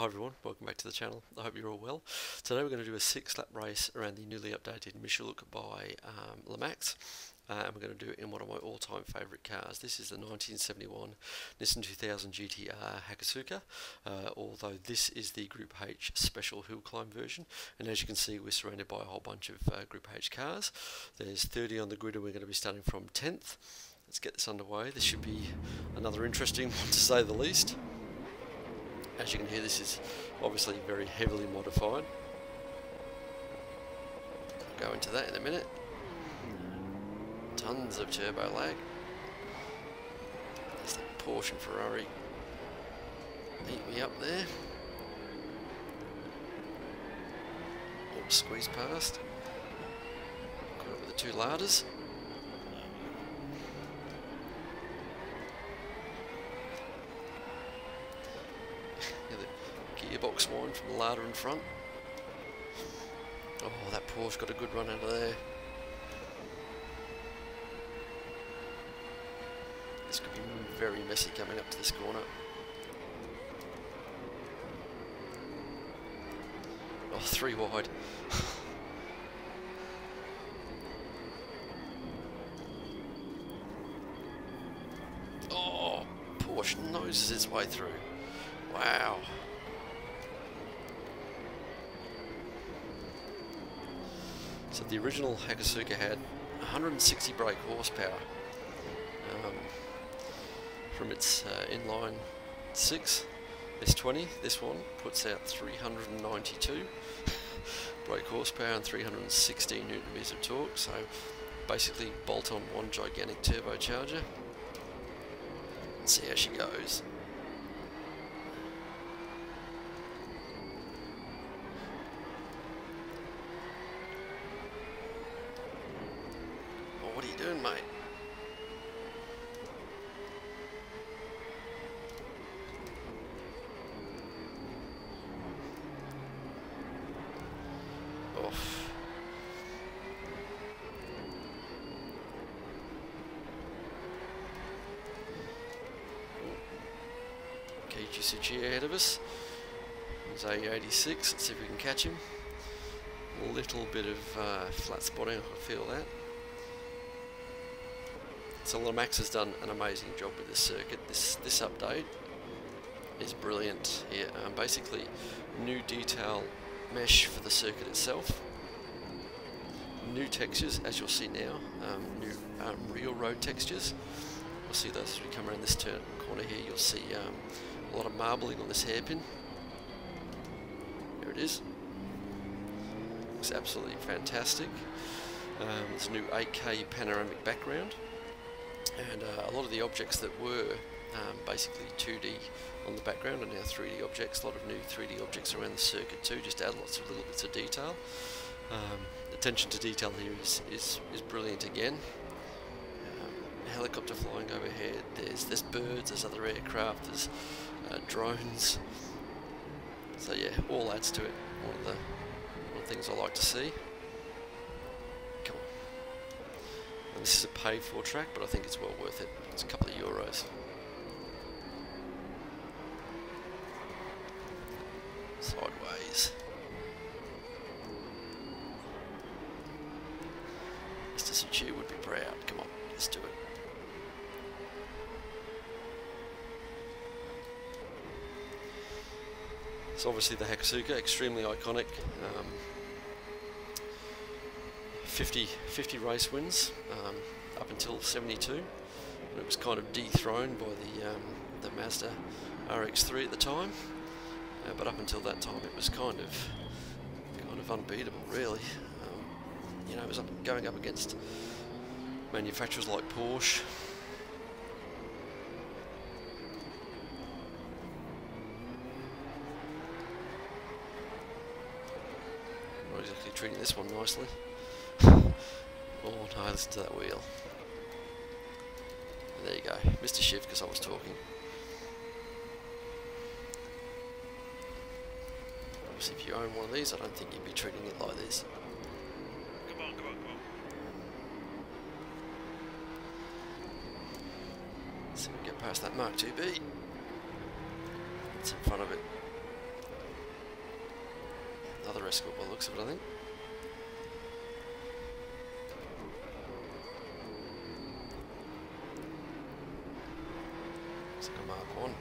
Hi everyone, welcome back to the channel. I hope you're all well. Today we're going to do a six lap race around the newly updated Mišeluk by um, Lemax. Uh, and we're going to do it in one of my all-time favourite cars. This is the 1971 Nissan 2000 GTR Hakosuka, uh, although this is the Group H special hill climb version. And as you can see, we're surrounded by a whole bunch of uh, Group H cars. There's 30 on the grid and we're going to be starting from 10th. Let's get this underway. This should be another interesting one to say the least. As you can hear, this is obviously very heavily modified. I'll go into that in a minute. Tons of turbo lag. There's the Porsche and Ferrari. Eat me up there. Oh, squeeze past. Got with the two Ladas. Wine from the Lada in front. Oh, that Porsche got a good run out of there. This could be very messy coming up to this corner. Oh, three wide. oh, Porsche noses its way through. Wow. So the original Hakosuka had 160 brake horsepower um, from its uh, inline 6 S20. This one puts out 392 brake horsepower and 316 newton meters of torque. So basically bolt on one gigantic turbocharger. Let's see how she goes. Keiji Tsuchiya ahead of us. There's A86, let's see if we can catch him. A little bit of uh, flat spotting, I feel that. So Lemax has done an amazing job with this circuit. This this update is brilliant here. Um, basically, new detail mesh for the circuit itself. New textures, as you'll see now. Um, new um, real road textures. You'll see those as we come around this turn corner here. You'll see um, a lot of marbling on this hairpin. There it is. Looks absolutely fantastic. Um, there's a new 8K panoramic background and uh, a lot of the objects that were um, basically 2D on the background are now 3D objects. A lot of new 3D objects around the circuit too, just add lots of little bits of detail. Um, attention to detail here is, is, is brilliant again. Um, helicopter flying overhead, there's, there's birds, there's other aircraft, there's uh, drones. So yeah, all adds to it. One of the, one of the things I like to see. This is a paid for track, but I think it's well worth it. It's a couple of euros. Sideways. Mr. Tsuchiya would be proud. Come on, let's do it. So obviously the Hakosuka, extremely iconic. Um, 50, 50 race wins um, up until 72. And it was kind of dethroned by the um, the Mazda RX-3 at the time. Uh, but up until that time, it was kind of kind of unbeatable, really. Um, you know, it was up, going up against manufacturers like Porsche. Not exactly treating this one nicely. Oh no, listen to that wheel. There you go. Mr. shift because I was talking. Obviously if you own one of these, I don't think you'd be treating it like this. Come on, come on, come on. See if we can get past that Mark 2B. It's in front of it. Another escort by the looks of it, I think. Mark 1.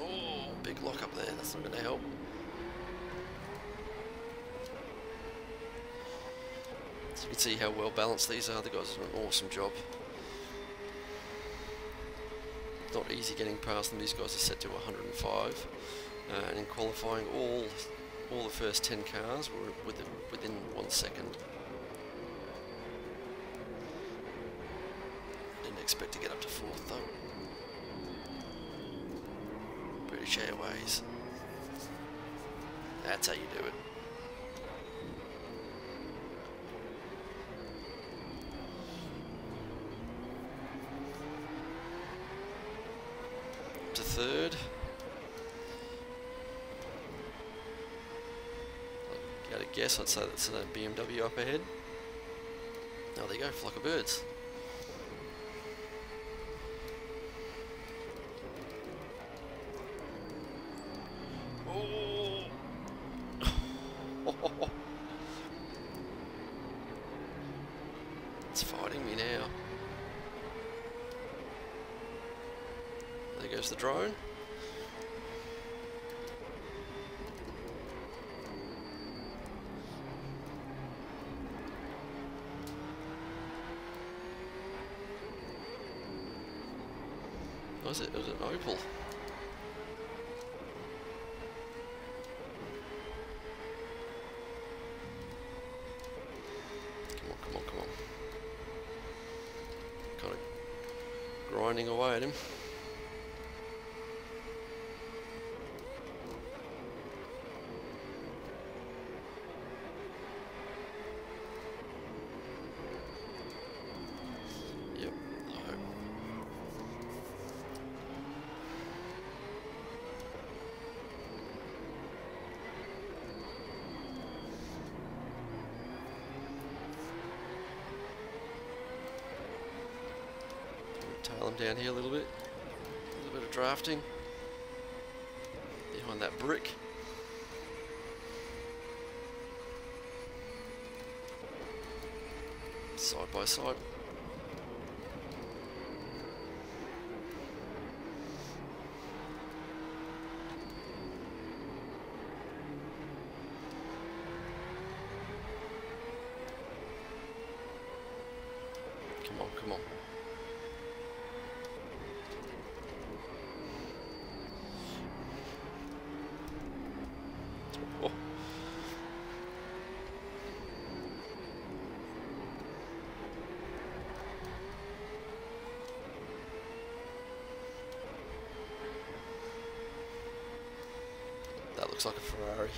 Oh, big lock up there, that's not going to help. So you can see how well balanced these are, the guys have done an awesome job. Not easy getting past them, these guys are set to 105 uh, and in qualifying all all the first 10 cars were within, within one second. To get up to though. British Airways. That's how you do it. To third. You had guess, I'd say that's a BMW up ahead. Oh, there you go, flock of birds. Oh. It's fighting me now. There goes the drone. Was it? It was an Opel. dua edelim. Tail him down here a little bit. A little bit of drafting. Behind that brick. Side by side. Come on, come on. Oh. That looks like a Ferrari.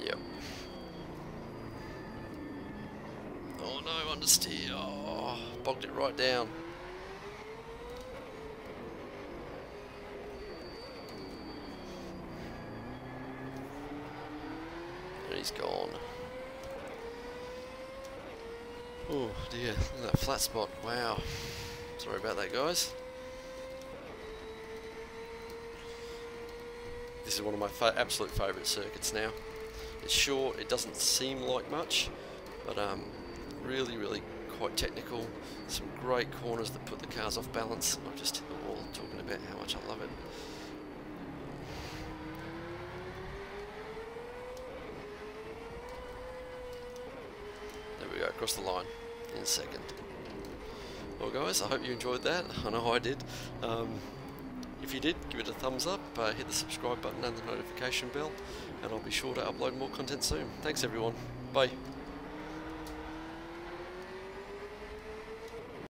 Yep. Oh no, understeer. Oh, bogged it right down. He's gone. Oh dear, look at that flat spot. Wow. Sorry about that, guys. This is one of my absolute favourite circuits now. It's short, it doesn't seem like much, but um, really, really quite technical. Some great corners that put the cars off balance. I'm just wall talking about how much I love it. There we go, across the line in second. Well guys, I hope you enjoyed that. I know I did. Um, if you did, give it a thumbs up, uh, hit the subscribe button and the notification bell, and I'll be sure to upload more content soon. Thanks everyone. Bye.